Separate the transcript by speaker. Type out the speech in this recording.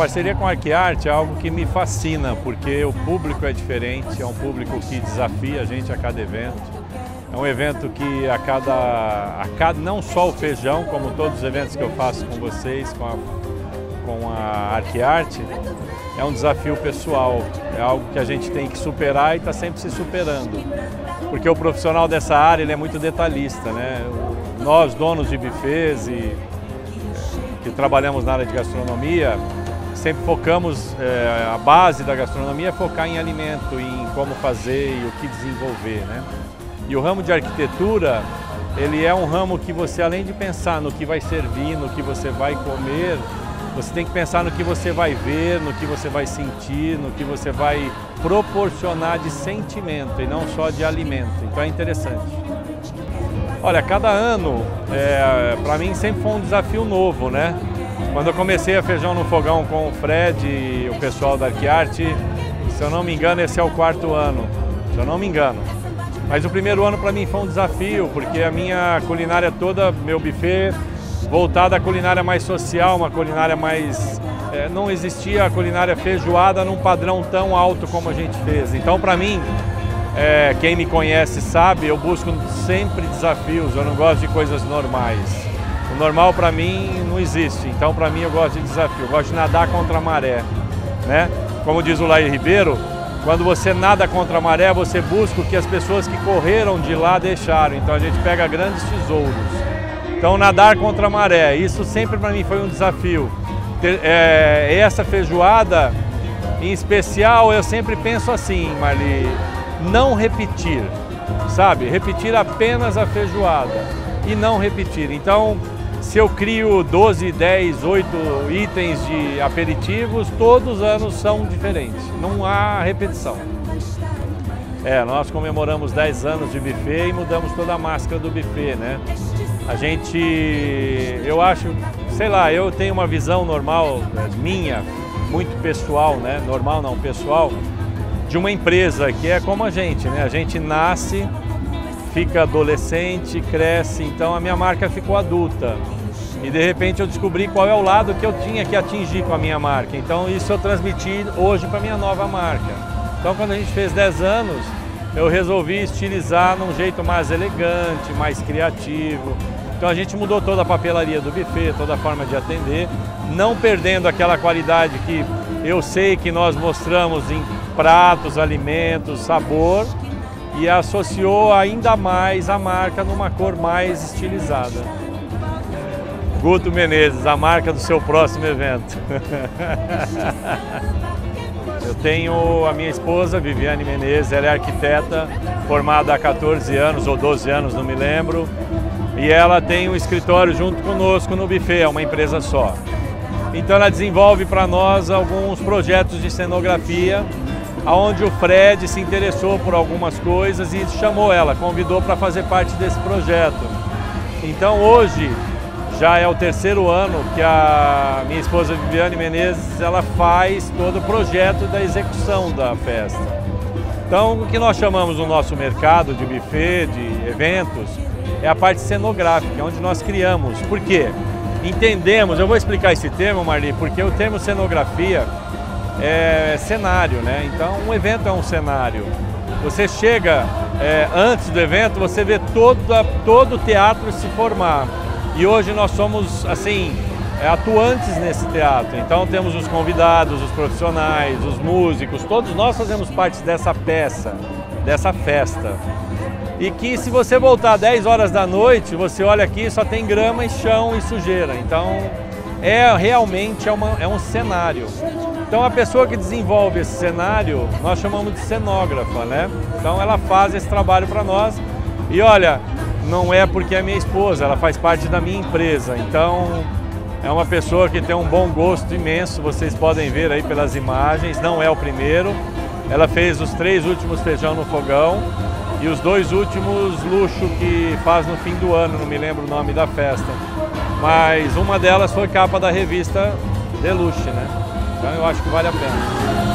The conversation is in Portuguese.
Speaker 1: Parceria com a Arquiarte é algo que me fascina, porque o público é diferente, é um público que desafia a gente a cada evento. É um evento que a cada, a cada não só o feijão, como todos os eventos que eu faço com vocês, com a, com a Arquiarte, é um desafio pessoal, é algo que a gente tem que superar e está sempre se superando. Porque o profissional dessa área ele é muito detalhista, né? Nós, donos de bufês e que trabalhamos na área de gastronomia, sempre focamos, é, a base da gastronomia é focar em alimento, em como fazer e o que desenvolver, né? E o ramo de arquitetura, ele é um ramo que você, além de pensar no que vai servir, no que você vai comer, você tem que pensar no que você vai ver, no que você vai sentir, no que você vai proporcionar de sentimento e não só de alimento. Então é interessante. Olha, cada ano, é, para mim sempre foi um desafio novo, né? Quando eu comecei a Feijão no Fogão com o Fred e o pessoal da Arquiarte, se eu não me engano, esse é o quarto ano, se eu não me engano. Mas o primeiro ano para mim foi um desafio, porque a minha culinária toda, meu buffet, voltada à culinária mais social, uma culinária mais... É, não existia a culinária feijoada num padrão tão alto como a gente fez. Então, para mim, é, quem me conhece sabe, eu busco sempre desafios, eu não gosto de coisas normais. Normal para mim não existe, então para mim eu gosto de desafio, eu gosto de nadar contra a maré. Né? Como diz o Lair Ribeiro, quando você nada contra a maré, você busca o que as pessoas que correram de lá deixaram. Então a gente pega grandes tesouros. Então nadar contra a maré, isso sempre para mim foi um desafio. É, essa feijoada, em especial, eu sempre penso assim, Marli, não repetir, sabe? Repetir apenas a feijoada e não repetir. Então, se eu crio 12, 10, 8 itens de aperitivos, todos os anos são diferentes, não há repetição. É, nós comemoramos 10 anos de buffet e mudamos toda a máscara do buffet, né? A gente, eu acho, sei lá, eu tenho uma visão normal, é, minha, muito pessoal, né? Normal não, pessoal, de uma empresa que é como a gente, né? A gente nasce, fica adolescente, cresce, então a minha marca ficou adulta. E de repente eu descobri qual é o lado que eu tinha que atingir com a minha marca. Então isso eu transmiti hoje para minha nova marca. Então quando a gente fez 10 anos, eu resolvi estilizar num jeito mais elegante, mais criativo. Então a gente mudou toda a papelaria do buffet, toda a forma de atender, não perdendo aquela qualidade que eu sei que nós mostramos em pratos, alimentos, sabor e associou ainda mais a marca numa cor mais estilizada. Guto Menezes, a marca do seu próximo evento. Eu tenho a minha esposa, Viviane Menezes, ela é arquiteta, formada há 14 anos ou 12 anos, não me lembro. E ela tem um escritório junto conosco no Buffet, é uma empresa só. Então ela desenvolve para nós alguns projetos de cenografia, onde o Fred se interessou por algumas coisas e chamou ela, convidou para fazer parte desse projeto. Então hoje já é o terceiro ano que a minha esposa Viviane Menezes ela faz todo o projeto da execução da festa. Então, o que nós chamamos no nosso mercado de buffet, de eventos, é a parte cenográfica, onde nós criamos. Por quê? Entendemos, eu vou explicar esse termo, Marli, porque o termo cenografia é cenário, né? Então, um evento é um cenário. Você chega é, antes do evento, você vê toda, todo o teatro se formar. E hoje nós somos, assim, é, atuantes nesse teatro. Então temos os convidados, os profissionais, os músicos, todos nós fazemos parte dessa peça, dessa festa. E que se você voltar 10 horas da noite, você olha aqui só tem grama e chão e sujeira. Então é realmente é, uma, é um cenário. Então a pessoa que desenvolve esse cenário, nós chamamos de cenógrafa, né? Então ela faz esse trabalho para nós. E olha, não é porque é minha esposa, ela faz parte da minha empresa. Então, é uma pessoa que tem um bom gosto imenso, vocês podem ver aí pelas imagens, não é o primeiro. Ela fez os três últimos feijão no fogão e os dois últimos luxo que faz no fim do ano, não me lembro o nome da festa. Mas uma delas foi capa da revista Deluxe, né? Então eu acho que vale a pena.